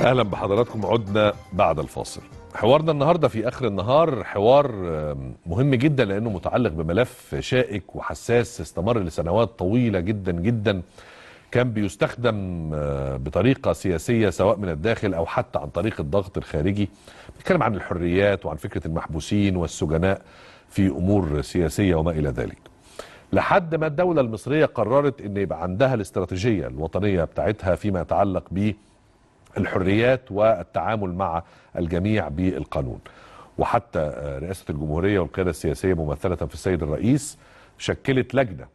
أهلا بحضراتكم عدنا بعد الفاصل. حوارنا النهارده في آخر النهار حوار مهم جدا لأنه متعلق بملف شائك وحساس استمر لسنوات طويلة جدا جدا. كان بيستخدم آه، بطريقة سياسية سواء من الداخل أو حتى عن طريق الضغط الخارجي. بنتكلم عن الحريات وعن فكرة المحبوسين والسجناء في أمور سياسية وما إلى ذلك. لحد ما الدولة المصرية قررت إن يبقى عندها الاستراتيجية الوطنية بتاعتها فيما يتعلق بالحريات والتعامل مع الجميع بالقانون. وحتى رئاسة الجمهورية والقيادة السياسية ممثلة في السيد الرئيس شكلت لجنة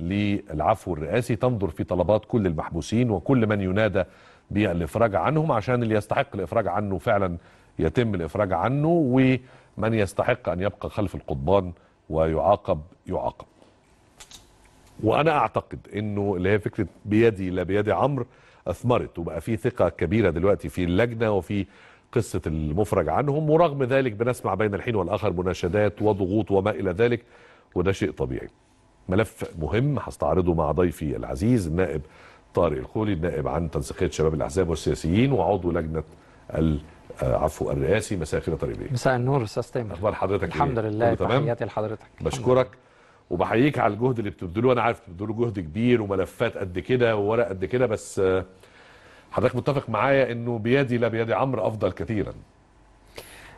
للعفو الرئاسي تنظر في طلبات كل المحبوسين وكل من ينادى بالإفراج عنهم عشان اللي يستحق الإفراج عنه فعلا يتم الإفراج عنه ومن يستحق أن يبقى خلف القضبان ويعاقب يعاقب. وأنا أعتقد إنه اللي هي فكرة بيدي لا بيد عمرو أثمرت وبقى في ثقة كبيرة دلوقتي في اللجنة وفي قصة المفرج عنهم ورغم ذلك بنسمع بين الحين والآخر مناشدات وضغوط وما إلى ذلك وده شيء طبيعي. ملف مهم هستعرضه مع ضيفي العزيز النائب طارق الخولي النائب عن تنسيقية شباب الأحزاب والسياسيين وعضو لجنة العفو الرئاسي مساء الخير يا طارق. مساء النور أستاذ تامر أخبار حضرتك الحمد إيه؟ لله؟ تحياتي لحضرتك بشكرك وبحييك على الجهد اللي بتبذلوه. أنا عارف بتبذلوا جهد كبير وملفات قد كده وورق قد كده بس آه، حضرتك متفق معايا إنه بيدي لا بيد عمرو أفضل كثيرا.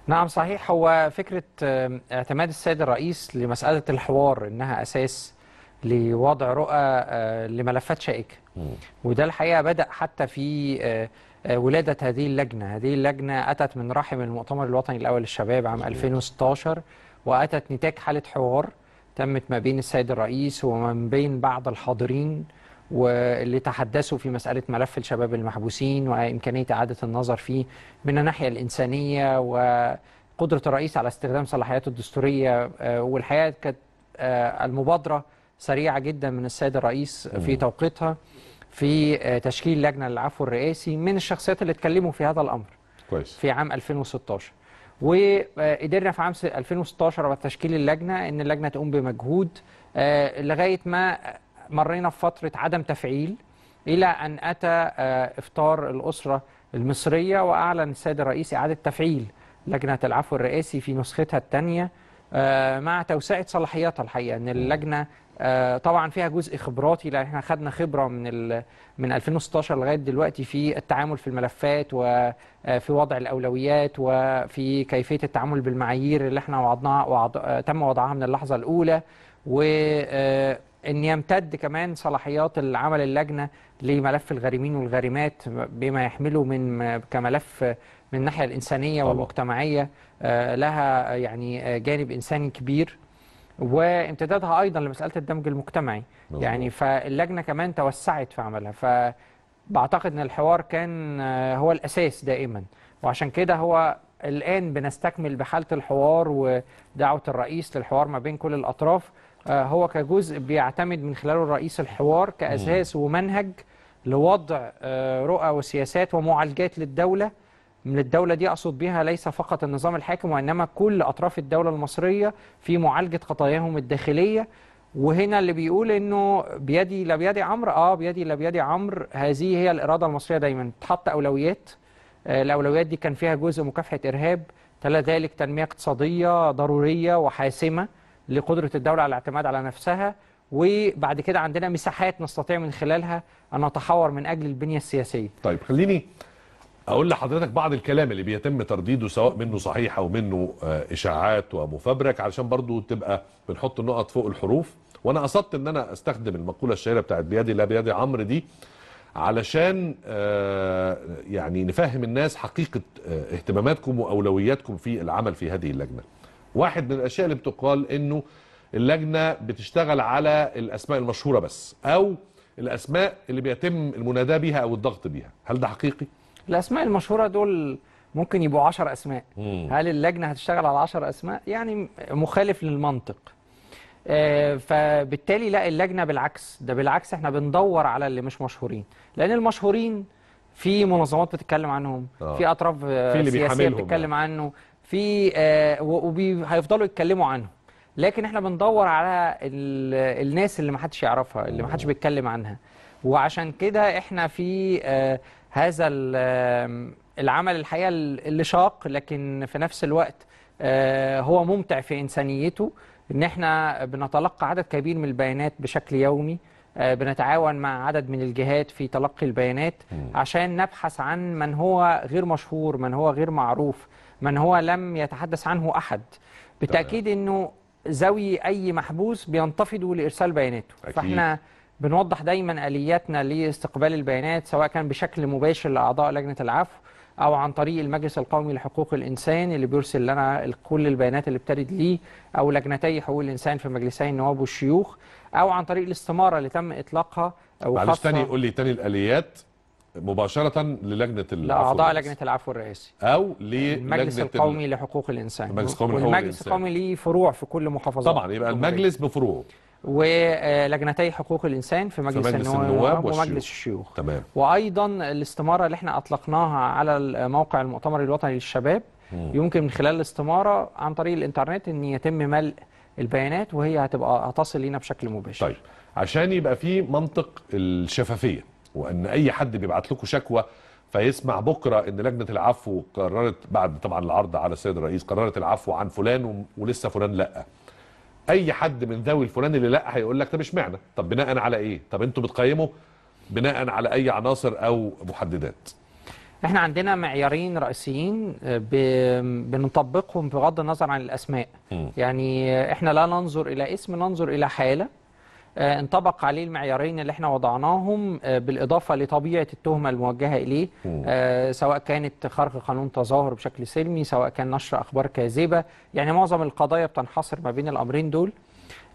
نعم صحيح. هو فكرة آم، اعتماد السيد الرئيس لمسألة الحوار إنها أساس لوضع رؤى آه، لملفات شائكة. وده الحقيقة بدأ حتى في آه، آه، ولادة هذه اللجنة. هذه اللجنة أتت من رحم المؤتمر الوطني الأول للشباب عام 2016 وأتت نتاج حالة حوار تمت ما بين السيد الرئيس وما بين بعض الحاضرين واللي تحدثوا في مسألة ملف الشباب المحبوسين وإمكانية إعادة النظر فيه من الناحية الإنسانية وقدرة الرئيس على استخدام صلاحياته الدستورية آه، والحقيقة كانت آه، المبادرة سريعة جدا من السيد الرئيس في توقيتها في آه، تشكيل لجنة للعفو الرئاسي من الشخصيات اللي اتكلموا في هذا الأمر كويس. في عام 2016 وقدرنا في عام 2016 بعد تشكيل اللجنة إن اللجنة تقوم بمجهود آه، لغاية ما مرينا في فترة عدم تفعيل إلى أن أتى آه، إفطار الأسرة المصرية وأعلن السيد الرئيس إعادة تفعيل لجنة العفو الرئاسي في نسختها الثانية آه، مع توسعة صلاحياتها الحقيقة أن اللجنة آه، طبعا فيها جزء خبراتي لأن إحنا خدنا خبرة من ال- من 2016 لغاية دلوقتي في التعامل في الملفات وفي وضع الأولويات وفي كيفية التعامل بالمعايير اللي إحنا وضعناها وضع آه، تم وضعها من اللحظة الأولى وأن يمتد كمان صلاحيات العمل اللجنة لملف الغارمين والغارمات بما يحمله من كملف من طبعا. والمجتمعية آه، لها يعني آه، جانب إنساني كبير وامتدادها أيضا لمسألة الدمج المجتمعي. مظبوط. يعني فاللجنة كمان توسعت في عملها. فبعتقد إن الحوار كان آه، هو الأساس دائما. وعشان كده هو الآن بنستكمل بحالة الحوار ودعوة الرئيس للحوار ما بين كل الأطراف. آه، هو كجزء بيعتمد من خلاله الرئيس الحوار كأساس ومنهج لوضع آه، رؤى وسياسات ومعالجات للدولة. من الدولة دي أقصد بها ليس فقط النظام الحاكم وإنما كل أطراف الدولة المصرية في معالجة قضاياهم الداخلية. وهنا اللي بيقول إنه بيدي لا بيدي عمرو آه بيدي لا بيدي عمرو هذه هي الإرادة المصرية دايما تحط أولويات. آه، الأولويات دي كان فيها جزء مكافحة إرهاب تلا ذلك تنمية اقتصادية ضرورية وحاسمة لقدرة الدولة على الاعتماد على نفسها. وبعد كده عندنا مساحات نستطيع من خلالها أن نتحور من أجل البنية السياسية. طيب خليني أقول لحضرتك بعض الكلام اللي بيتم ترديده سواء منه صحيح أو منه آه، إشاعات ومفبرك علشان برضو تبقى بنحط النقط فوق الحروف وأنا قصدت إن أنا أستخدم المقولة الشهيرة بتاعت بيدي لا بيدي عمرو دي علشان آه، يعني نفهم الناس حقيقة آه، اهتماماتكم وأولوياتكم في العمل في هذه اللجنة. واحد من الأشياء اللي بتقال إنه اللجنة بتشتغل على الأسماء المشهورة بس أو الأسماء اللي بيتم المناداة بيها أو الضغط بيها، هل ده حقيقي؟ الأسماء المشهورة دول ممكن يبقوا عشر أسماء. مم. هل اللجنة هتشتغل على عشر أسماء؟ يعني مخالف للمنطق. آه، فبالتالي لا اللجنة بالعكس. ده بالعكس إحنا بندور على اللي مش مشهورين. لأن المشهورين في منظمات بتتكلم عنهم آه. في أطراف آه، في اللي سياسية بيحملهم بتتكلم عنه في وهيفضلوا يتكلموا عنه. لكن إحنا بندور على ال- الناس اللي ما حدش يعرفها اللي ما حدش بيتكلم عنها. وعشان كده إحنا في آه، هذا العمل الحقيقة اللي شاق لكن في نفس الوقت آه، هو ممتع في إنسانيته. إن إحنا بنتلقى عدد كبير من البيانات بشكل يومي آه، بنتعاون مع عدد من الجهات في تلقي البيانات عشان نبحث عن من هو غير مشهور من هو غير معروف من هو لم يتحدث عنه أحد. بالتأكيد إنه ذوي أي محبوس بينتفضوا لإرسال بياناته. أكيد. فإحنا بنوضح دايما آلياتنا لاستقبال البيانات سواء كان بشكل مباشر لأعضاء لجنة العفو أو عن طريق المجلس القومي لحقوق الإنسان اللي بيرسل لنا كل البيانات اللي بترد ليه أو لجنتي حقوق الإنسان في مجلسي النواب والشيوخ أو عن طريق الاستمارة اللي تم إطلاقها أو معلش تاني قول لي تاني الآليات مباشرة للجنة العفو لأعضاء. لجنة العفو الرئاسي أو المجلس للجنه القومي لحقوق الإنسان المجلس القومي لحقوق والمجلس الإنسان. القومي ليه فروع في كل محافظات طبعا يبقى. المجلس بفروعه ولجنتي حقوق الإنسان في مجلس, مجلس النواب, النواب ومجلس والشيوخ. الشيوخ. تمام. وأيضا الاستمارة اللي إحنا أطلقناها على موقع المؤتمر الوطني للشباب. يمكن من خلال الاستمارة عن طريق الإنترنت إن يتم ملء البيانات وهي هتبقى هتصل لينا بشكل مباشر. طيب عشان يبقى في منطق الشفافية وإن أي حد بيبعت لكم شكوى فيسمع بكرة إن لجنة العفو قررت بعد طبعا العرض على السيد الرئيس قررت العفو عن فلان ولسه فلان لأ. اي حد من ذوي الفلان اللي لا هيقول لك طب اشمعنى؟ طب بناء على إيه؟ طب أنتوا بتقيموا بناء على أي عناصر أو محددات؟ إحنا عندنا معيارين رئيسيين آه، بنطبقهم بغض النظر عن الأسماء. مم. يعني إحنا لا ننظر إلى اسم ننظر إلى حالة. انطبق عليه المعيارين اللي إحنا وضعناهم آه، بالإضافة لطبيعة التهمة الموجهة إليه آه، سواء كانت خرق قانون تظاهر بشكل سلمي سواء كان نشر أخبار كاذبة. يعني معظم القضايا بتنحصر ما بين الأمرين دول.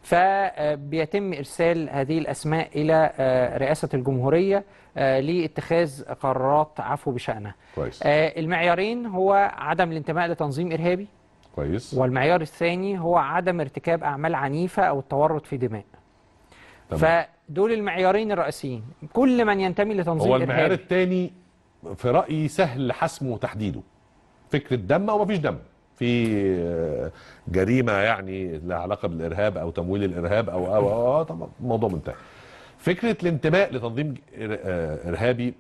فبيتم إرسال هذه الأسماء إلى آه، رئاسة الجمهورية آه، لاتخاذ قرارات عفو بشانها كويس. آه، المعيارين هو عدم الانتماء لتنظيم إرهابي. كويس. والمعيار الثاني هو عدم ارتكاب أعمال عنيفة أو التورط في دماء. تمام. فدول المعيارين الرئيسيين كل من ينتمي لتنظيم هو المعيار الثاني في رأيي سهل حسمه وتحديده. فكرة دم أو مفيش دم. في جريمة يعني لها علاقة بالإرهاب أو تمويل الإرهاب أو أو أو طبعا الموضوع منتهي. فكرة الانتماء لتنظيم إرهابي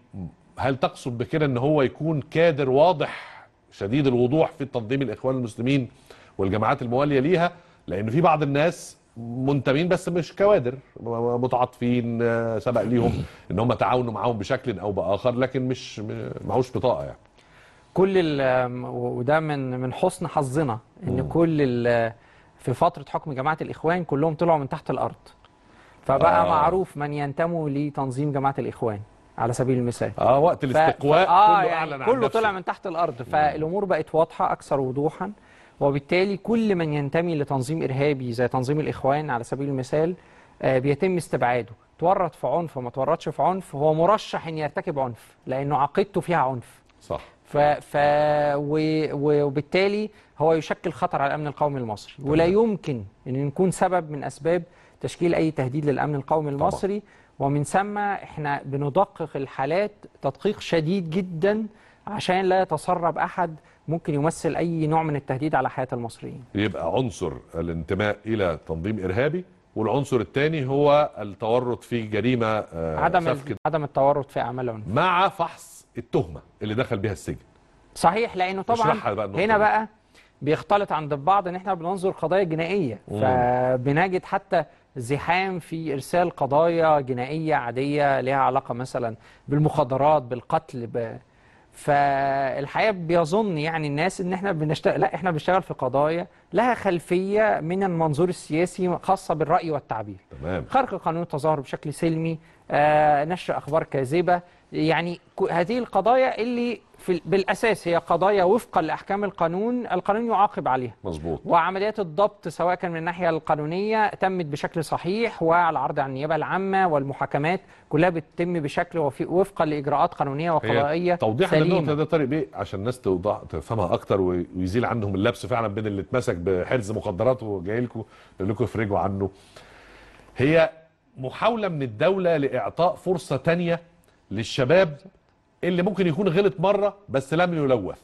هل تقصد بكده إن هو يكون كادر واضح شديد الوضوح في تنظيم الإخوان المسلمين والجماعات الموالية ليها؟ لأن في بعض الناس منتمين بس مش كوادر متعاطفين آه، سبق ليهم إن هم تعاونوا معاهم بشكل أو بآخر لكن مش معهوش بطاقة يعني. كل وده من من حسن حظنا إن كل في فترة حكم جماعة الإخوان كلهم طلعوا من تحت الأرض. فبقى آه. معروف من ينتموا لتنظيم جماعة الإخوان على سبيل المثال. آه وقت ف- الاستقواء ف- آه كله يعني اعلن كله. طلع من تحت الأرض. فالأمور بقت واضحة أكثر وضوحا. وبالتالي كل من ينتمي لتنظيم إرهابي زي تنظيم الإخوان على سبيل المثال آه، بيتم استبعاده. تورط في عنف وما تورطش في عنف هو مرشح إن يرتكب عنف لأنه عقيدته فيها عنف. صح. ف... ف... و... وبالتالي هو يشكل خطر على الأمن القومي المصري. ولا يمكن إن نكون سبب من أسباب تشكيل أي تهديد للأمن القومي المصري. ومن ثم إحنا بندقق الحالات تدقيق شديد جدا عشان لا يتسرب أحد ممكن يمثل أي نوع من التهديد على حياة المصريين يبقى عنصر الانتماء إلى تنظيم إرهابي والعنصر الثاني هو التورط في جريمة آه، عدم. عدم التورط في اعمال العنف مع فحص التهمة اللي دخل بها السجن صحيح لأنه طبعا بقى هنا. بقى بيختلط عند البعض إن إحنا بننظر قضايا جنائية فبنجد حتى زحام في إرسال قضايا جنائية عادية لها علاقة مثلا بالمخدرات بالقتل ب... فالحقيقة بيظن يعني الناس إن إحنا بنشتغل لا إحنا بنشتغل في قضايا لها خلفية من المنظور السياسي خاصة بالرأي والتعبير. تمام. خرق قانون التظاهر بشكل سلمي آه، نشر أخبار كاذبة يعني هذه القضايا اللي في بالأساس هي قضايا وفقا لأحكام القانون القانون يعاقب عليها. مظبوط. وعمليات الضبط سواء كان من الناحية القانونية تمت بشكل صحيح وعلى عرض عن النيابة العامة والمحاكمات كلها بتتم بشكل وفقا لإجراءات قانونية وقضائية توضيح للنقطة ده طارق بيه عشان الناس توضح تفهمها أكتر وي- ويزيل عنهم اللبس فعلا بين اللي اتمسك بحرز مخدرات وجاي لكم لكم افرجوا عنه. هي محاولة من الدولة لإعطاء فرصة تانية للشباب اللي ممكن يكون غلط مرة بس لم يلوث.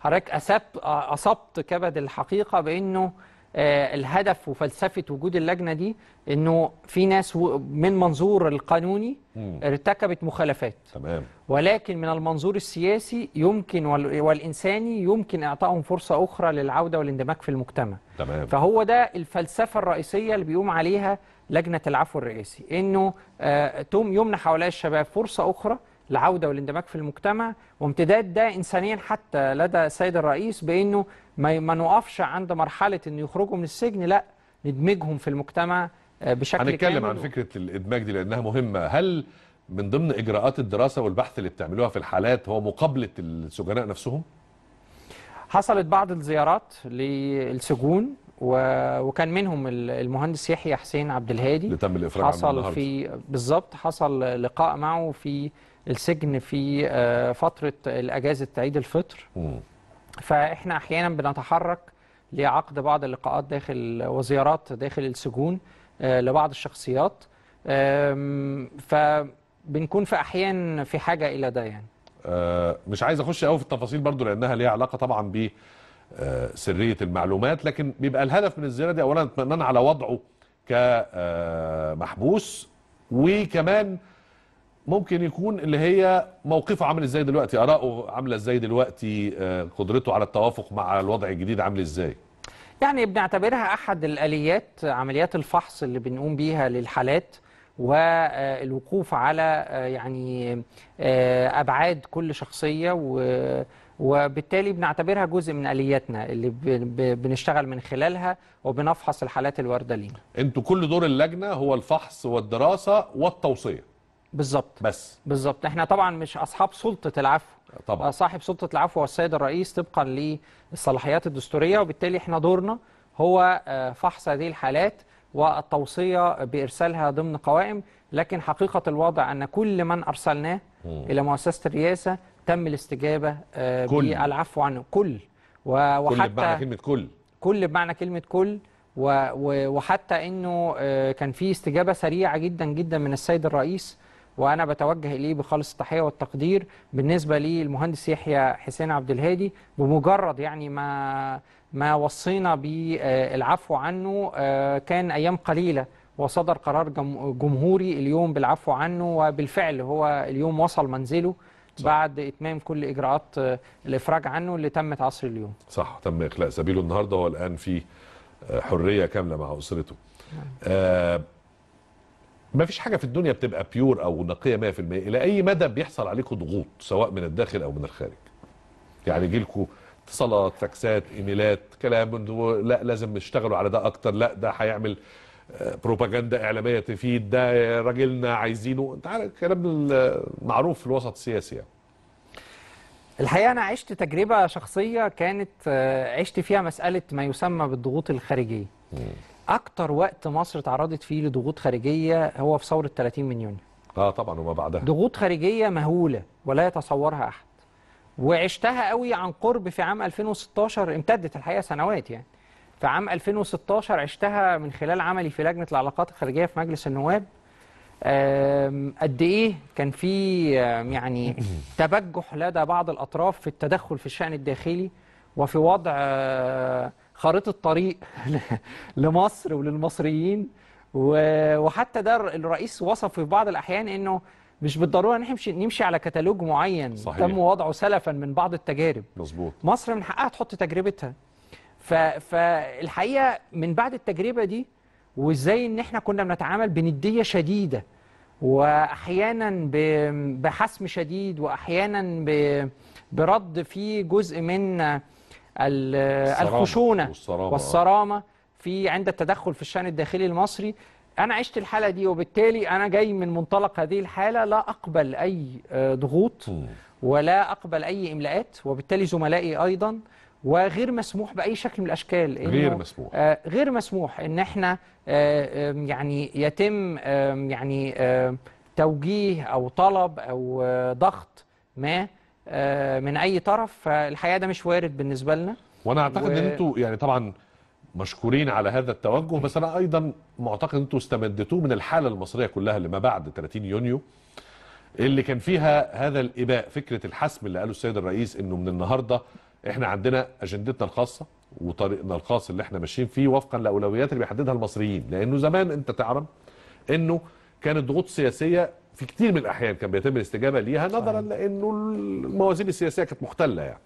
حضرتك أسبت أصبت كبد الحقيقة بأنه آه، الهدف وفلسفة وجود اللجنة دي إنه في ناس من منظور القانوني. ارتكبت مخالفات. تمام. ولكن من المنظور السياسي يمكن وال- والإنساني يمكن إعطائهم فرصة أخرى للعودة والاندماج في المجتمع. تمام. فهو ده الفلسفة الرئيسية اللي بيقوم عليها لجنة العفو الرئاسي. إنه آه، تم يمنح هؤلاء الشباب فرصة أخرى العودة والاندماج في المجتمع وامتداد ده إنسانيا حتى لدى السيد الرئيس بأنه ما نقفش عند مرحلة إنه يخرجوا من السجن لا ندمجهم في المجتمع آه، بشكل هنتكلم كامل عن فكرة الإدماج دي لأنها مهمة. هل من ضمن إجراءات الدراسة والبحث اللي بتعملوها في الحالات هو مقابلة السجناء نفسهم؟ حصلت بعض الزيارات للسجون وكان منهم ال- المهندس يحيى حسين عبد الهادي. اللي تم الإفراج حصل في بالظبط حصل لقاء معه في السجن في آه، فترة الأجازة عيد الفطر. مم. فإحنا أحيانا بنتحرك لعقد بعض اللقاءات داخل وزيارات داخل السجون آه، لبعض الشخصيات. فبنكون في أحيان في حاجة إلى ده يعني. آه، مش عايز أخش قوي في التفاصيل برضو لأنها ليها علاقة طبعا ب سرية المعلومات لكن بيبقى الهدف من الزيارة دي اولا اطمئنان على وضعه كمحبوس وكمان ممكن يكون اللي هي موقفه عامل إزاي دلوقتي اراءه عاملة إزاي دلوقتي آه، قدرته على التوافق مع الوضع الجديد عامل إزاي. يعني بنعتبرها أحد الآليات عمليات الفحص اللي بنقوم بيها للحالات والوقوف على آه، يعني آه، أبعاد كل شخصية و- وبالتالي بنعتبرها جزء من آلياتنا اللي بنشتغل من خلالها وبنفحص الحالات الواردة لينا. أنتوا كل دور اللجنة هو الفحص والدراسة والتوصية. بالظبط. بس. بالظبط. إحنا طبعا مش أصحاب سلطة العفو. طبعا. صاحب سلطة العفو هو السيد الرئيس طبقا للصلاحيات الدستورية وبالتالي إحنا دورنا هو آه، فحص هذه الحالات والتوصية بإرسالها ضمن قوائم. لكن حقيقة الوضع أن كل من أرسلناه مم. إلى مؤسسة الرئاسة تم الاستجابة آه، كل. بالعفو عنه كل. و- كل بمعنى وحتى كلمة كل. كل بمعنى كلمة كل. وحتى إنه آه، كان في استجابة سريعة جدا جدا من السيد الرئيس وأنا بتوجه إليه بخالص التحية والتقدير بالنسبة للمهندس يحيى حسين عبد الهادي بمجرد يعني ما ما وصينا بالعفو عنه آه، كان أيام قليلة وصدر قرار جم- جمهوري اليوم بالعفو عنه وبالفعل هو اليوم وصل منزله. صح. بعد إتمام كل إجراءات آه، الافراج عنه اللي تمت عصر اليوم. صح تم إخلاء سبيله النهارده وهو الان في آه، حرية كاملة مع أسرته. آه ما فيش حاجة في الدنيا بتبقى بيور أو نقية 100% إلى أي مدى بيحصل عليكم ضغوط سواء من الداخل أو من الخارج؟ يعني يجي لكم اتصالات فاكسات إيميلات كلام لا لازم نشتغلوا على ده أكتر لا ده هيعمل بروباجندا إعلامية تفيد ده راجلنا عايزينه. انت عارف الكلام المعروف في الوسط السياسي يعني. الحقيقة أنا عشت تجربة شخصية كانت آه، عشت فيها مسألة ما يسمى بالضغوط الخارجية. أكتر وقت مصر تعرضت فيه لضغوط خارجية هو في ثورة 30 من يونيو. آه طبعا وما بعدها. ضغوط خارجية مهولة ولا يتصورها أحد. وعشتها قوي عن قرب في عام 2016 امتدت الحقيقة سنوات يعني. في عام 2016 عشتها من خلال عملي في لجنة العلاقات الخارجية في مجلس النواب. قد إيه كان في يعني تبجح لدى بعض الأطراف في التدخل في الشأن الداخلي وفي وضع آه، خارطة طريق لمصر وللمصريين. وحتى ده الرئيس وصف في بعض الأحيان إنه مش بالضرورة نمشي نمشي على كتالوج معين. صحيح. تم وضعه سلفا من بعض التجارب. مظبوط. مصر من حقها تحط تجربتها. فالحقيقة من بعد التجربة دي وازاي ان إحنا كنا بنتعامل بندية شديدة واحيانا. بحسم شديد واحيانا. برد في جزء من الخشونة والصرامة. والصرامة في عند التدخل في الشأن الداخلي المصري أنا عشت الحالة دي وبالتالي أنا جاي من منطلق هذه الحالة لا أقبل أي آه، ضغوط. ولا أقبل أي املاءات وبالتالي زملائي أيضا وغير مسموح بأي شكل من الأشكال إنه- غير مسموح. آه غير مسموح إن إحنا آه يعني يتم آم، يعني آم، توجيه أو طلب أو آه ضغط ما آه من أي طرف فالحقيقة ده مش وارد بالنسبة لنا وأنا أعتقد و- إن أنتوا يعني طبعا مشكورين على هذا التوجه بس أنا أيضا معتقد إن أنتوا استمدتوه من الحالة المصرية كلها اللي ما بعد 30 يونيو اللي كان فيها هذا الإباء فكرة الحسم اللي قاله السيد الرئيس إنه من النهارده إحنا عندنا أجندتنا الخاصة وطريقنا الخاص اللي إحنا ماشيين فيه وفقا لأولويات اللي بيحددها المصريين لأنه زمان أنت تعلم إنه كانت ضغوط سياسية في كتير من الأحيان كان بيتم الاستجابة ليها نظرا لأنه الموازين السياسية كانت مختلة يعني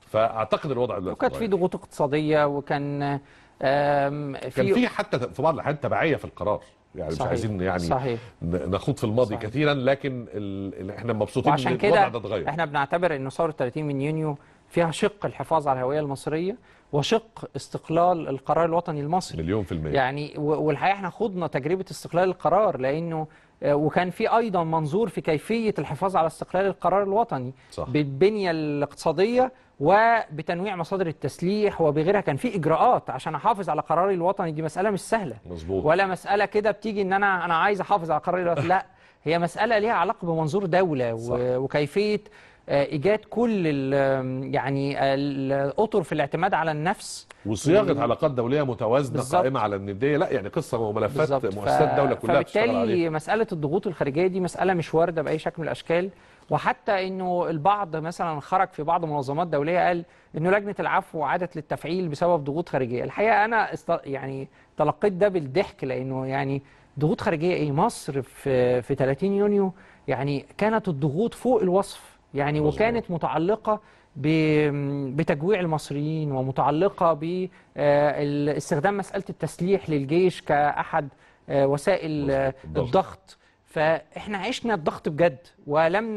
فأعتقد الوضع دلوقتي وكانت في. ضغوط اقتصادية وكان آم، كان في حتى في بعض الأحيان تبعية في القرار يعني مش صحيح. عايزين يعني صحيح نخوض في الماضي صحيح. كثيرا لكن ال... إحنا مبسوطين إن الوضع كده ده اتغير إحنا بنعتبر ان ثورة 30 من يونيو فيها شق الحفاظ على الهوية المصرية وشق استقلال القرار الوطني المصري. مليون في المية. يعني و- والحقيقة إحنا خضنا تجربة استقلال القرار لأنه آه، وكان في أيضا منظور في كيفية الحفاظ على استقلال القرار الوطني صح. بالبنية الاقتصادية وبتنويع مصادر التسليح وبغيرها. كان في إجراءات عشان أحافظ على قراري الوطني. دي مسألة مش سهلة. مظبوط. ولا مسألة كده بتيجي إن أنا أنا عايز أحافظ على قراري الوطني. لا هي مسألة ليها علاقة بمنظور دولة صح. و- وكيفية آه، إيجاد كل ال- يعني الأطر في الاعتماد على النفس. وصياغة علاقات دولية متوازنة بالظبط. قائمة على النديه لا يعني قصة وملفات. مؤسسات ف- الدولة كلها فبالتالي مسألة الضغوط الخارجية دي مسألة مش واردة بأي شكل من الأشكال. وحتى إنه البعض مثلا خرج في بعض منظمات دولية قال إنه لجنة العفو عادت للتفعيل بسبب ضغوط خارجية. الحقيقة أنا است... يعني تلقيت ده بالضحك لأنه يعني ضغوط خارجية إيه؟ مصر في في 30 يونيو يعني كانت الضغوط فوق الوصف. يعني مظبوط. وكانت متعلقة بتجويع المصريين ومتعلقة باستخدام مسألة التسليح للجيش كأحد آه، وسائل آه،. الضغط. فإحنا عشنا الضغط بجد ولم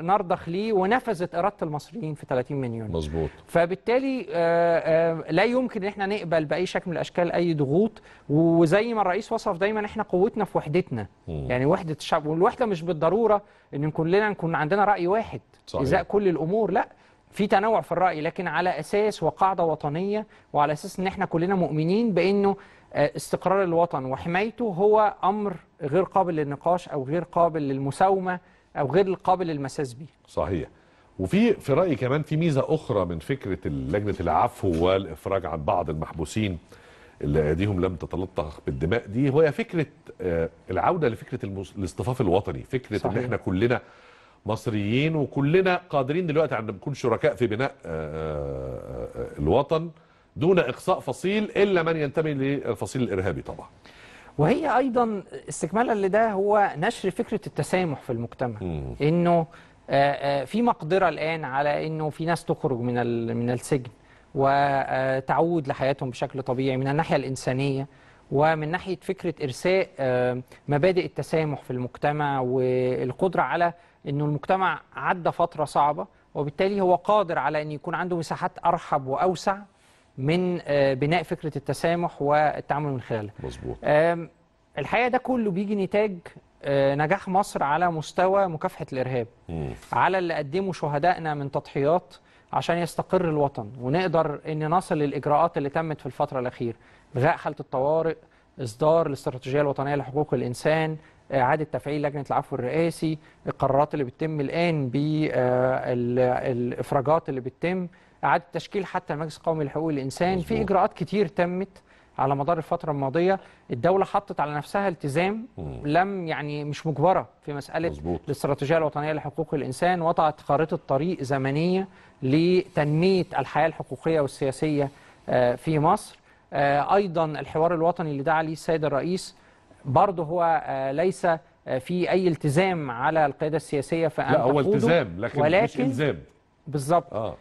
نرضخ ليه ونفذت إرادة المصريين في 30 من يونيو مظبوط فبالتالي آه، آه، لا يمكن إن إحنا نقبل بأي شكل من الأشكال أي ضغوط وزي ما الرئيس وصف دايما إحنا قوتنا في وحدتنا مم. يعني وحدة الشعب والوحدة مش بالضرورة إن كلنا نكون عندنا رأي واحد صحيح. إزاء كل الأمور لا في تنوع في الرأي لكن على أساس وقاعدة وطنية وعلى أساس إن إحنا كلنا مؤمنين بإنه آه، استقرار الوطن. وحمايته هو أمر غير قابل للنقاش أو غير قابل للمساومة أو غير قابل للمساس به صحيح. وفي في رأيي كمان في ميزة أخرى من فكرة لجنة العفو والإفراج عن بعض المحبوسين اللي أيديهم لم تتلطخ بالدماء دي وهي فكرة آه، العودة لفكرة المس- الاصطفاف الوطني فكرة صحيح. ان إحنا كلنا مصريين وكلنا قادرين دلوقتي على إن نكون شركاء في بناء آه، آه، آه، الوطن. دون إقصاء فصيل إلا من ينتمي للفصيل الإرهابي طبعا وهي أيضا استكمالا لده هو نشر فكرة التسامح في المجتمع مم. إنه آه، آه، في مقدرة الآن على إنه في ناس تخرج من من السجن وتعود لحياتهم بشكل طبيعي من الناحية الإنسانية ومن ناحية فكرة إرساء آه، مبادئ التسامح في المجتمع والقدرة على إنه المجتمع عدى فترة صعبة وبالتالي هو قادر على إن يكون عنده مساحات أرحب وأوسع من آه، بناء فكرة التسامح والتعامل من خلالها مظبوط. الحقيقة ده كله بيجي نتاج آه، نجاح مصر على مستوى مكافحة الإرهاب. مم. على اللي قدمه شهدائنا من تضحيات عشان يستقر الوطن. ونقدر إن نصل للإجراءات اللي تمت في الفترة الأخيرة. الغاء حاله الطوارئ إصدار الاستراتيجية الوطنية لحقوق الإنسان إعادة تفعيل لجنة العفو الرئاسي القرارات اللي بتتم الآن بالافراجات اللي بتتم. إعادة تشكيل حتى المجلس القومي لحقوق الإنسان. في مظبوط. إجراءات كتير تمت على مدار الفترة الماضية. الدولة حطت على نفسها التزام مم. لم يعني مش مجبرة في مسألة مظبوط. الاستراتيجية الوطنية لحقوق الإنسان. وضعت خارطة طريق زمنية لتنمية الحياة الحقوقية والسياسية آه، في مصر. آه، أيضا الحوار الوطني اللي دعا ليه السيد الرئيس برضه هو آه، ليس آه، في أي التزام على القيادة السياسية فأن لا هو التزام لكن مش ولكن إلزام. بالظبط. آه.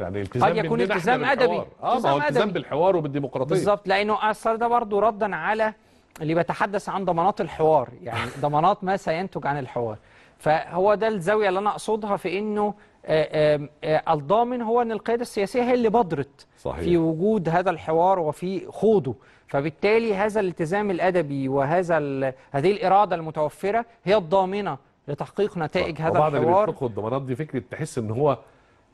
يعني التزام قد يكون التزام. أدبي. آه ما هو التزام. بالحوار وبالديمقراطية بالظبط لأنه أثر ده برضه ردا على اللي بيتحدث عن ضمانات الحوار يعني ضمانات ما سينتج عن الحوار فهو ده الزاوية اللي أنا أقصدها في إنه آه، آه، آه، الضامن هو إن القيادة السياسية هي اللي بادرت صحيح. في وجود هذا الحوار وفي خوضه فبالتالي هذا الالتزام الأدبي وهذا هذه الإرادة المتوفرة هي الضامنة لتحقيق نتائج هذا وبعض اللي الحوار بيطلقوا الضمانات دي فكرة تحس إن هو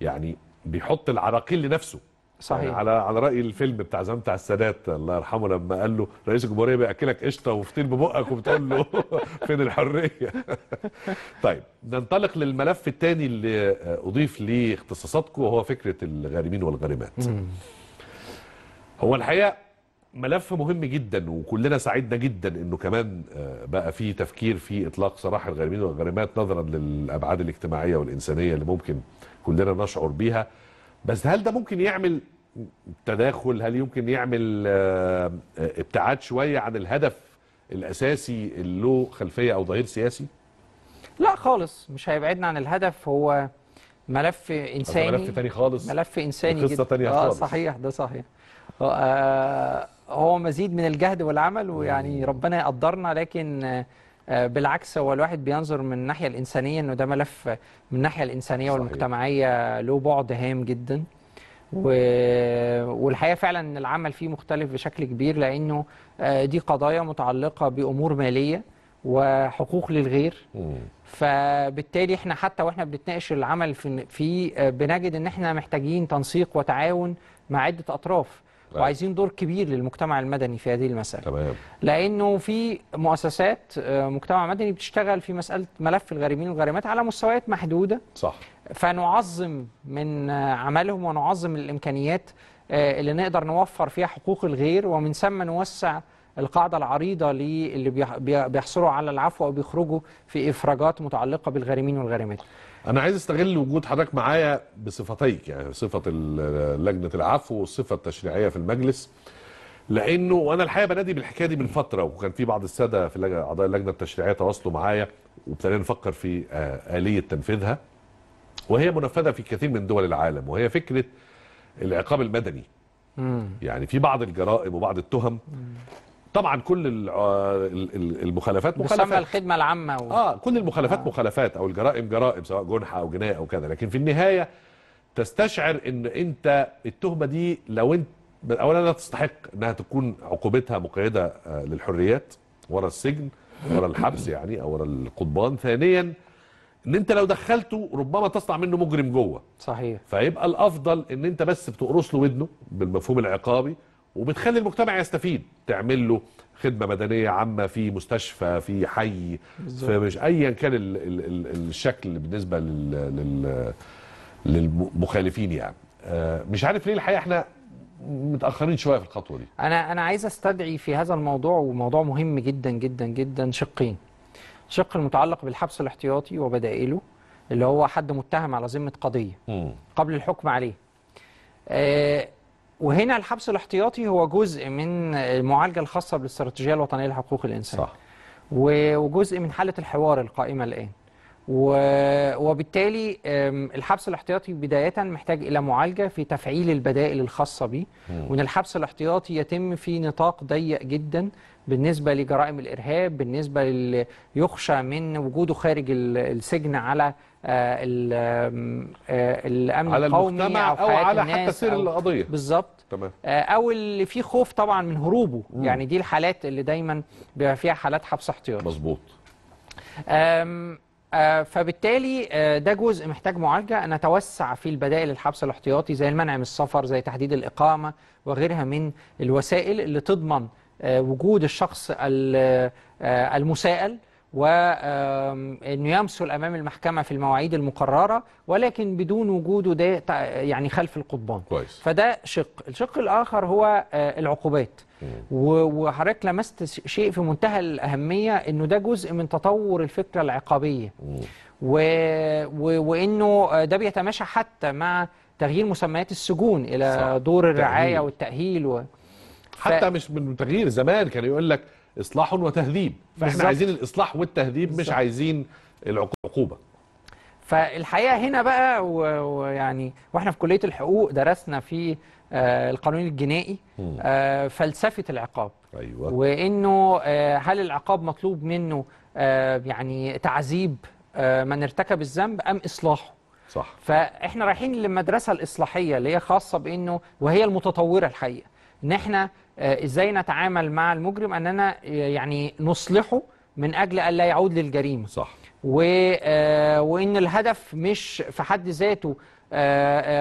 يعني بيحط العراقيل لنفسه. صحيح. يعني على على رأي الفيلم بتاع زمان بتاع السادات الله يرحمه لما قال له رئيس الجمهورية بيأكلك قشطة وفطير ببقك وبتقول له فين الحرية؟ طيب ننطلق للملف الثاني اللي أضيف لاختصاصاتكم وهو فكرة الغارمين والغارمات. هو الحقيقة ملف مهم جدا وكلنا سعدنا جدا إنه كمان آه، بقى في تفكير في إطلاق سراح الغارمين والغارمات نظرا للأبعاد الاجتماعية والإنسانية اللي ممكن كلنا نشعر بيها. بس هل ده ممكن يعمل تداخل؟ هل يمكن يعمل آه، آه، ابتعاد شوية عن الهدف الأساسي اللي له خلفية أو ظهير سياسي؟ لا خالص مش هيبعدنا عن الهدف. هو ملف انساني ملف تاني خالص. ملف إنساني قصة جدا. تانية آه خالص. صحيح ده صحيح. آه هو مزيد من الجهد والعمل ويعني ربنا يقدرنا لكن آه آه، بالعكس هو الواحد بينظر من الناحية الإنسانية إنه ده ملف من الناحية الإنسانية صحيح. والمجتمعية له بعد هام جدا و... والحقيقة فعلا إن العمل فيه مختلف بشكل كبير لأنه آه، دي قضايا متعلقة بأمور مالية وحقوق للغير مم. فبالتالي إحنا حتى وإحنا بنتناقش العمل في في آه، بنجد إن إحنا محتاجين تنسيق وتعاون مع عدة أطراف. وعايزين دور كبير للمجتمع المدني في هذه المسألة. تمام. لأنه في مؤسسات آه، مجتمع مدني بتشتغل في مسألة ملف الغارمين والغارمات على مستويات محدودة. صح. فنعظم من آه، عملهم ونعظم الإمكانيات آه، اللي نقدر نوفر فيها حقوق الغير ومن ثم نوسع القاعدة العريضة للي بيح- بي- بيحصلوا على العفو أو بيخرجوا في إفراجات متعلقة بالغارمين والغارمات. أنا عايز أستغل وجود حضرتك معايا بصفتيك يعني صفة لجنة العفو والصفه التشريعيه في المجلس لأنه وأنا الحقيقة بنادي بالحكاية دي من فترة وكان في بعض السادة في اللجنة- أعضاء اللجنة التشريعية تواصلوا معايا وابتدينا نفكر في آه، آلية تنفيذها وهي منفذة في كثير من دول العالم وهي فكرة العقاب المدني مم. يعني في بعض الجرائم وبعض التهم طبعا كل آه، ال- ال- المخالفات مخالفات الخدمة العامة و... آه كل المخالفات آه. آه. مخالفات أو الجرائم جرائم سواء جنحه أو جناية أو كذا لكن في النهاية تستشعر إن أنت التهمة دي لو أنت اولا لا تستحق إنها تكون عقوبتها مقيدة آه، للحريات ورا السجن ورا الحبس يعني أو ورا القضبان ثانيا إن أنت لو دخلته ربما تصنع منه مجرم جوه صحيح فيبقى الأفضل إن أنت بس بتقرص له ودنه بالمفهوم العقابي وبتخلي المجتمع يستفيد. تعمل له خدمة مدنية عامة في مستشفى في حي في مش ايا كان ال ال ال الشكل بالنسبة لل لل للمخالفين يعني. آه، مش عارف ليه الحقيقة إحنا متأخرين شوية في الخطوة دي. أنا أنا عايز أستدعي في هذا الموضوع وموضوع مهم جدا جدا جدا شقين. شق المتعلق بالحبس الاحتياطي وبدائله اللي هو حد متهم على ذمة قضية قبل الحكم عليه. آه، وهنا الحبس الاحتياطي هو جزء من المعالجة الخاصة بالاستراتيجية الوطنية لحقوق الإنسان. صح. وجزء من حالة الحوار القائمة الآن. و- وبالتالي الحبس الاحتياطي بداية محتاج إلى معالجة في تفعيل البدائل الخاصة به وأن الحبس الاحتياطي يتم في نطاق ضيق جدا بالنسبة لجرائم الإرهاب بالنسبة يخشى من وجوده خارج ال- السجن على آه، آه، الأمن على القومي المجتمع أو حياة على حتى الناس سير أو- القضية. بالظبط. تمام. آه، أو اللي فيه خوف طبعا من هروبه. يعني دي الحالات اللي دايما بيبقى فيها حالات حبس احتياطي. مظبوط. فبالتالي ده جزء محتاج معالجة. ان نتوسع في البدائل الحبس الاحتياطي زي المنع من السفر زي تحديد الإقامة وغيرها من الوسائل اللي تضمن وجود الشخص ال- المساءل. وانه يمثل امام المحكمة في المواعيد المقررة ولكن بدون وجوده ده يعني خلف القضبان. كويس. فده شق. الشق الآخر هو آه، العقوبات. وحضرتك لمست شيء في منتهى الأهمية إنه ده جزء من تطور الفكرة العقابية. و... و... وإنه آه، ده بيتماشى حتى مع تغيير مسميات السجون إلى صح. دور الرعاية تأهيل. والتأهيل و... حتى مش من تغيير زمان كان يقول لك إصلاح وتهذيب. فإحنا بالظبط. عايزين الإصلاح والتهذيب مش بالظبط. عايزين العقوبة. فالحقيقة هنا بقى ويعني وإحنا في كلية الحقوق درسنا في آه، القانون الجنائي آه، فلسفة العقاب. أيوه. وإنه آه، هل العقاب مطلوب منه يعني تعذيب من ارتكب الذنب أم إصلاحه؟ صح. فإحنا رايحين للمدرسة الإصلاحية اللي هي خاصة بإنه وهي المتطورة الحقيقة. إن إحنا آه، إزاي نتعامل مع المجرم؟ أننا آه، يعني نصلحه من أجل الا يعود للجريمة. صح. و... آه، وإن الهدف مش في حد ذاته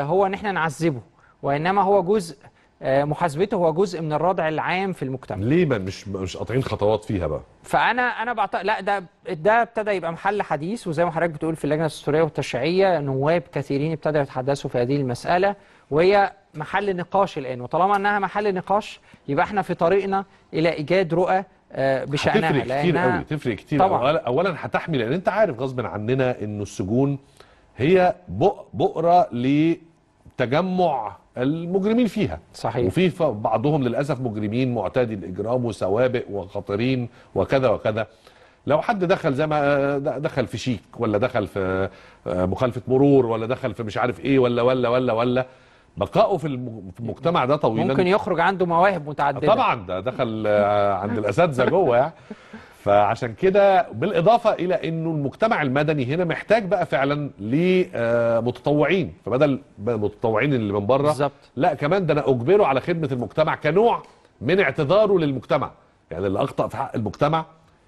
هو إن إحنا نعذبه وإنما هو جزء محاسبته هو جزء من الردع العام في المجتمع. ليه ما مش مش قاطعين خطوات فيها بقى؟ فأنا أنا بعتقد لا ده ده ابتدى يبقى محل حديث وزي ما حضرتك بتقول في اللجنة الدستورية والتشريعية نواب كثيرين ابتدوا يتحدثوا في هذه المسألة. وهي محل نقاش الآن. وطالما إنها محل نقاش يبقى إحنا في طريقنا إلى إيجاد رؤى آه، بشأنها. هتفرق كتير قوي تفرق كتير طبعاً. اولا هتحمي لأن أنت عارف غصب عننا انه السجون هي بؤرة تجمع المجرمين فيها. صحيح. وفي بعضهم للأسف مجرمين معتادي الاجرام وسوابق وخطرين وكذا وكذا. لو حد دخل زي ما دخل في شيك ولا دخل في مخالفة مرور ولا دخل في مش عارف إيه ولا ولا ولا ولا بقائه في الم- في المجتمع ده طويلا. ممكن يخرج عنده مواهب متعددة. طبعا ده دخل عند الأساتذة جوه. يعني فعشان كده بالإضافة إلى إنه المجتمع المدني هنا محتاج بقى فعلا لمتطوعين. فبدل المتطوعين اللي من بره بالظبط. لا كمان ده أنا أجبره على خدمة المجتمع كنوع من اعتذاره للمجتمع. يعني اللي اخطا في حق المجتمع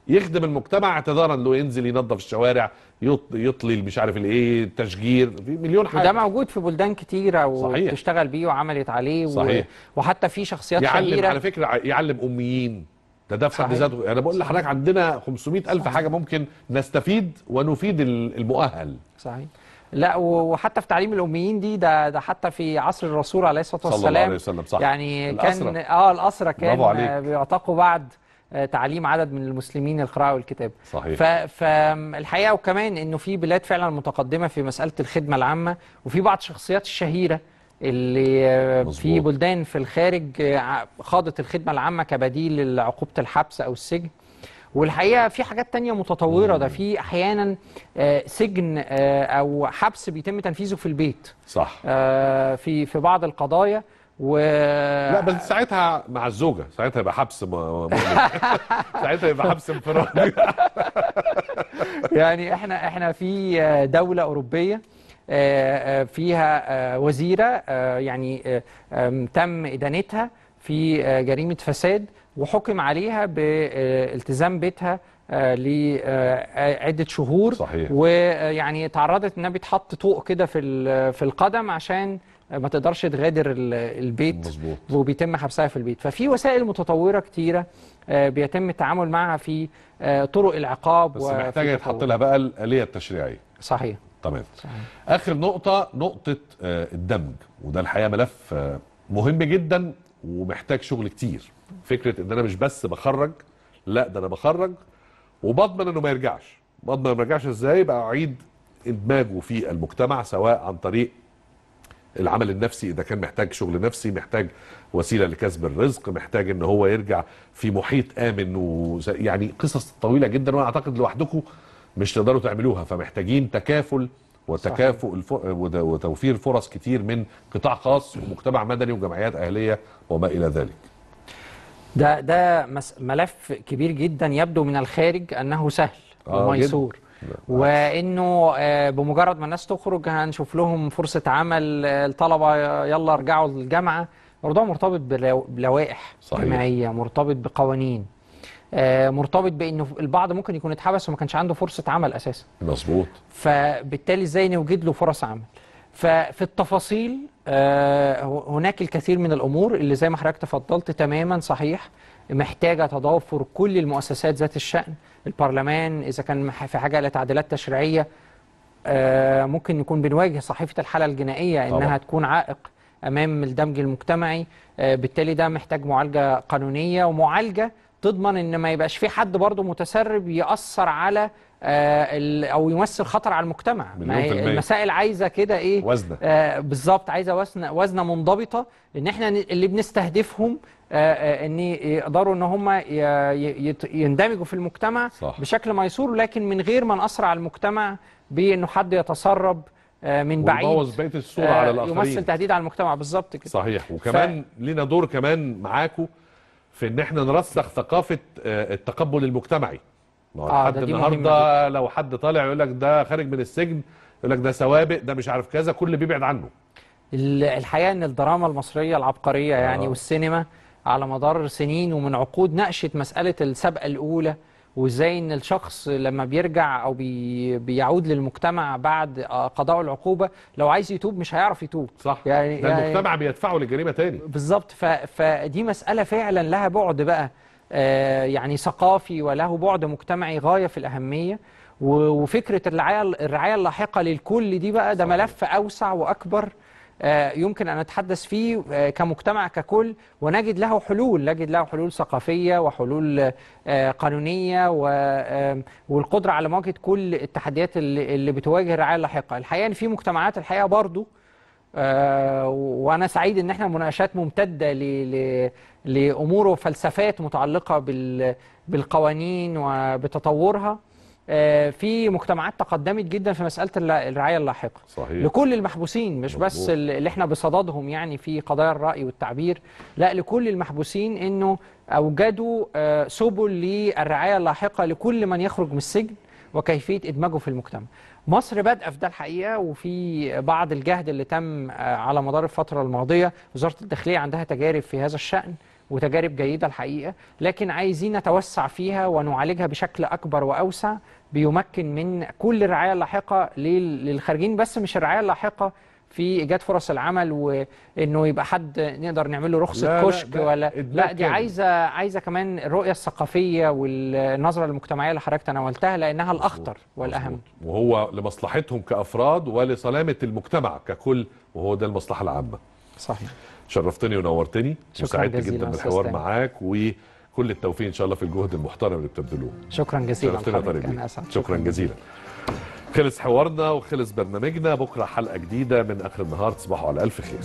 يخدم المجتمع اعتذارا له ينزل ينظف الشوارع يط- يطلي مش عارف الايه التشجير في مليون حاجة وده موجود في بلدان كتيرة صحيح. وتشتغل بيه وعملت عليه و... صحيح. وحتى في شخصيات يعلم شهيره على فكرة يعلم أميين ده ده في حد صحيح. ذاته أنا بقول لحضرتك عندنا 500 ألف حاجة ممكن نستفيد ونفيد ال- المؤهل صحيح لا وحتى في تعليم الأميين دي ده ده حتى في عصر الرسول عليه الصلاة صلى الله والسلام عليه وسلم، صح. يعني الأسرة. كان آه الاسرى كان بيعتقوا بعد تعليم عدد من المسلمين القراءة والكتابة. صحيح. فالحقيقة وكمان إنه في بلاد فعلا متقدمة في مسألة الخدمة العامة وفي بعض الشخصيات الشهيرة اللي آه، في. بلدان في الخارج آه، خاضت الخدمة العامة كبديل لعقوبة الحبس أو السجن. والحقيقة في حاجات تانية متطورة ده في أحيانا آه، سجن آه، أو حبس بيتم تنفيذه في البيت. صح. آه، في في بعض القضايا. و لا بس ساعتها مع الزوجة ساعتها يبقى حبس م-. ساعتها يبقى حبس انفرادي يعني إحنا إحنا في دولة أوروبية آه، آه، فيها آه، وزيرة آه، يعني تم إدانتها في جريمة فساد وحكم عليها بالتزام بيتها لعدة شهور صحيح. ويعني تعرضت إنها بيتحط طوق كده في في القدم عشان ما تقدرش تغادر ال- البيت مظبوط. وبيتم حبسها في البيت. ففي وسائل متطورة كتيرة آه، بيتم التعامل معها في آه، طرق العقاب بس محتاجة يتحط. لها بقى الاليه التشريعية. صحيح. تمام. آخر نقطة نقطة آه، الدمج. وده الحقيقة ملف مهم جدا ومحتاج شغل كتير. فكرة إن أنا مش بس بخرج لا ده أنا بخرج. وبضمن إنه ما يرجعش. بضمن ما يرجعش إزاي؟ بقى اعيد إدماجه في المجتمع سواء عن طريق العمل النفسي إذا كان محتاج شغل نفسي محتاج وسيلة لكسب الرزق محتاج إن هو يرجع في محيط آمن يعني قصص طويلة جدا وأنا أعتقد لوحدكم مش تقدروا تعملوها فمحتاجين تكافل وتكافؤ الف... وت- وتوفير فرص كتير من قطاع خاص ومجتمع مدني وجمعيات أهلية وما إلى ذلك. ده ده ملف كبير جدا يبدو من الخارج أنه سهل آه، وميسور. وإنه آه، بمجرد ما الناس تخرج هنشوف لهم فرصة عمل آه، الطلبة يلا ارجعوا للجامعة. الموضوع مرتبط بلو- بلوائح صحيح. جماعيه مرتبط بقوانين. آه، مرتبط بإنه البعض ممكن يكون اتحبس وما كانش عنده فرصة عمل أساسا. مظبوط. فبالتالي إزاي نوجد له فرص عمل؟ ففي التفاصيل آه، هناك الكثير من الأمور اللي زي ما حضرتك تفضلت تماما صحيح محتاجة تضافر كل المؤسسات ذات الشأن. البرلمان إذا كان في حاجة لتعديلات تشريعية آه، ممكن نكون بنواجه صحيفة الحالة الجنائية طبعا. إنها تكون عائق أمام الدمج المجتمعي آه، بالتالي ده محتاج معالجة قانونية ومعالجة تضمن إن ما يبقاش في حد برضه متسرب يأثر على أو يمثل خطر على المجتمع. المسائل عايزة كده إيه؟ وزنة. آه بالظبط عايزة وزنه وزنه منضبطة إن إحنا اللي بنستهدفهم آه آه إن يقدروا إن هم يندمجوا في المجتمع صح. بشكل ميسور لكن من غير ما نأثر على المجتمع بإنه حد يتسرب آه من بعيد. ويبوظ بقية الصورة على الاخرين يمثل تهديد على المجتمع. بالظبط كده. صحيح. وكمان لينا دور كمان معاكم في إن إحنا نرسخ ثقافة آه، التقبل المجتمعي. ما هو آه، لحد النهارده. لو حد طالع يقول لك ده خارج من السجن يقول لك ده سوابق ده مش عارف كذا كل بيبعد عنه. ال- الحقيقة إن الدراما المصرية العبقرية يعني آه. والسينما على مدار سنين ومن عقود ناقشت مسألة السابقة الأولى وإزاي إن الشخص لما بيرجع أو بي بيعود للمجتمع بعد آه، قضاء العقوبة لو عايز يتوب مش هيعرف يتوب. صح. يعني ده يعني المجتمع بيدفعه للجريمه تاني. بالظبط. فدي مسألة فعلا لها بعد بقى. يعني ثقافي وله بعد مجتمعي غاية في الأهمية و- وفكرة الرعاية الرعاية اللاحقة للكل دي بقى ده. ملف أوسع وأكبر آه، يمكن أن نتحدث فيه آه، كمجتمع ككل ونجد له حلول نجد له حلول ثقافية وحلول آه، قانونية والقدرة على مواجهة كل التحديات اللي بتواجه الرعاية اللاحقة الحقيقة إن في مجتمعات الحقيقة برضو آه، وأنا سعيد إن إحنا مناقشات ممتدة. لأمور وفلسفات متعلقة بال... بالقوانين وبتطورها آه، في مجتمعات تقدمت جدا في مسألة الرعاية اللاحقة صحيح لكل المحبوسين مش مظبوط. بس ال- اللي إحنا بصددهم يعني في قضايا الرأي والتعبير لا لكل المحبوسين إنه أوجدوا آه، سبل للرعاية اللاحقة لكل من يخرج من السجن وكيفية إدماجه في المجتمع مصر بادئه في ده الحقيقة وفي بعض الجهد اللي تم آه، على مدار الفترة الماضية وزارة الداخلية عندها تجارب في هذا الشأن وتجارب جيدة الحقيقة لكن عايزين نتوسع فيها ونعالجها بشكل أكبر وأوسع بيمكن من كل الرعاية اللاحقة لل- للخارجين بس مش الرعاية اللاحقة في إيجاد فرص العمل وإنه يبقى حد نقدر نعمل له لا، كشك ولا لا دي كامل. عايزة عايزة كمان الرؤية الثقافية والنظرة المجتمعية اللي حضرتك تناولتها لأنها الأخطر والأهم مظبوط. وهو لمصلحتهم كأفراد ولسلامة المجتمع ككل وهو ده المصلحة العامة صحيح شرفتني ونورتني شكراً وسعدت جزيلاً جدا بالحوار. معاك وكل التوفيق إن شاء الله في الجهد المحترم اللي بتبذلوه شكرا جزيلا شرفتنا. طارق بيه. أسعد شكرا جزيلا خلص حوارنا وخلص برنامجنا. بكرة حلقة جديدة من آخر النهار. تصبحوا على ألف خير.